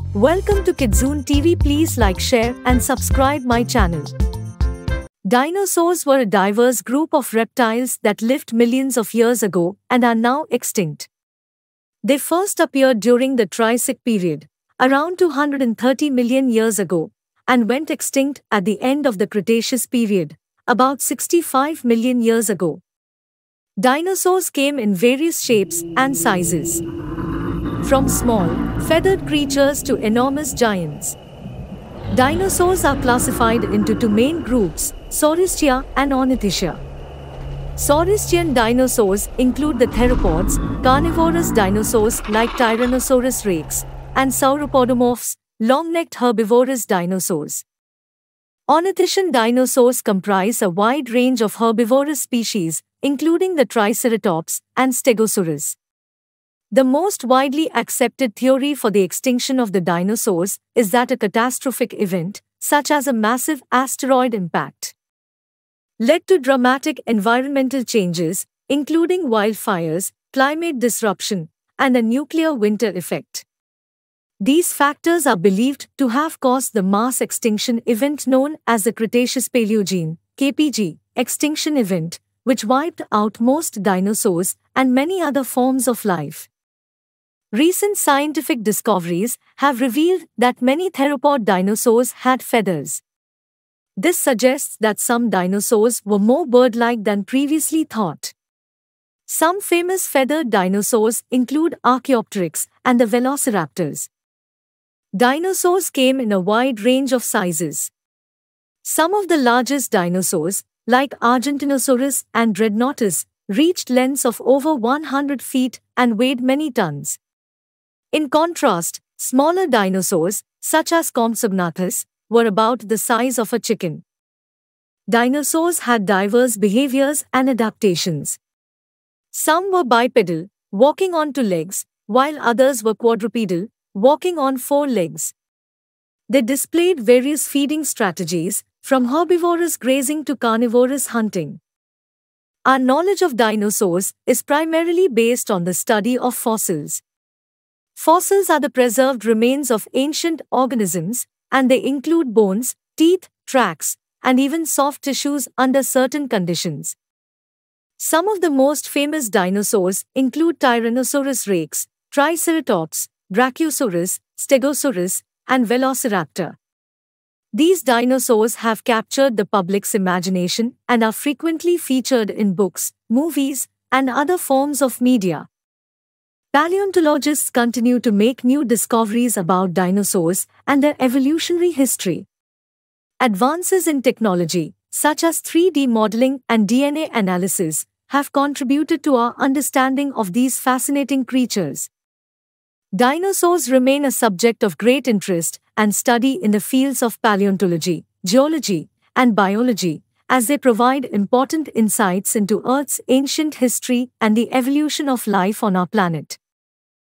Welcome to Kidszoon TV. Please like, share, and subscribe my channel. Dinosaurs were a diverse group of reptiles that lived millions of years ago and are now extinct. They first appeared during the Triassic period, around 230 million years ago, and went extinct at the end of the Cretaceous period, about 65 million years ago. Dinosaurs came in various shapes and sizes. From small, feathered creatures to enormous giants. Dinosaurs are classified into two main groups, Saurischia and Ornithischia. Saurischian dinosaurs include the theropods, carnivorous dinosaurs like Tyrannosaurus rex, and sauropodomorphs, long-necked herbivorous dinosaurs. Ornithischian dinosaurs comprise a wide range of herbivorous species, including the Triceratops and Stegosaurus. The most widely accepted theory for the extinction of the dinosaurs is that a catastrophic event, such as a massive asteroid impact, led to dramatic environmental changes, including wildfires, climate disruption, and a nuclear winter effect. These factors are believed to have caused the mass extinction event known as the Cretaceous Paleogene KPG extinction event, which wiped out most dinosaurs and many other forms of life. Recent scientific discoveries have revealed that many theropod dinosaurs had feathers. This suggests that some dinosaurs were more bird-like than previously thought. Some famous feathered dinosaurs include Archaeopteryx and the Velociraptors. Dinosaurs came in a wide range of sizes. Some of the largest dinosaurs, like Argentinosaurus and Dreadnoughtus, reached lengths of over 100 feet and weighed many tons. In contrast, smaller dinosaurs, such as Compsognathus, were about the size of a chicken. Dinosaurs had diverse behaviors and adaptations. Some were bipedal, walking on two legs, while others were quadrupedal, walking on four legs. They displayed various feeding strategies, from herbivorous grazing to carnivorous hunting. Our knowledge of dinosaurs is primarily based on the study of fossils. Fossils are the preserved remains of ancient organisms, and they include bones, teeth, tracks, and even soft tissues under certain conditions. Some of the most famous dinosaurs include Tyrannosaurus rex, Triceratops, Brachiosaurus, Stegosaurus, and Velociraptor. These dinosaurs have captured the public's imagination and are frequently featured in books, movies, and other forms of media. Paleontologists continue to make new discoveries about dinosaurs and their evolutionary history. Advances in technology, such as 3D modeling and DNA analysis, have contributed to our understanding of these fascinating creatures. Dinosaurs remain a subject of great interest and study in the fields of paleontology, geology, and biology, as they provide important insights into Earth's ancient history and the evolution of life on our planet.